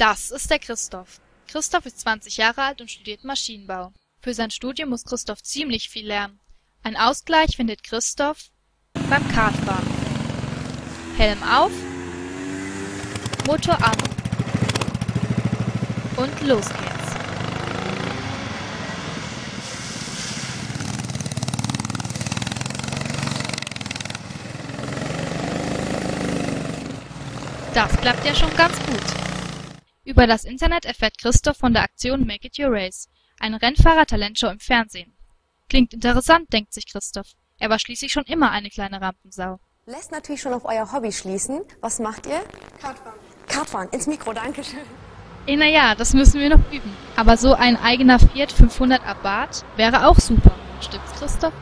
Das ist der Christoph. Christoph ist 20 Jahre alt und studiert Maschinenbau. Für sein Studium muss Christoph ziemlich viel lernen. Ein Ausgleich findet Christoph beim Kartfahren. Helm auf, Motor an und los geht's. Das klappt ja schon ganz gut. Über das Internet erfährt Christoph von der Aktion Make It Your Race, eine Rennfahrer-Talentshow im Fernsehen. Klingt interessant, denkt sich Christoph. Er war schließlich schon immer eine kleine Rampensau. Lässt natürlich schon auf euer Hobby schließen. Was macht ihr? Kartfahren. Kartfahren. Ins Mikro, danke schön. Eh, na ja, das müssen wir noch üben. Aber so ein eigener Fiat 500 Abarth wäre auch super. Stimmt's, Christoph?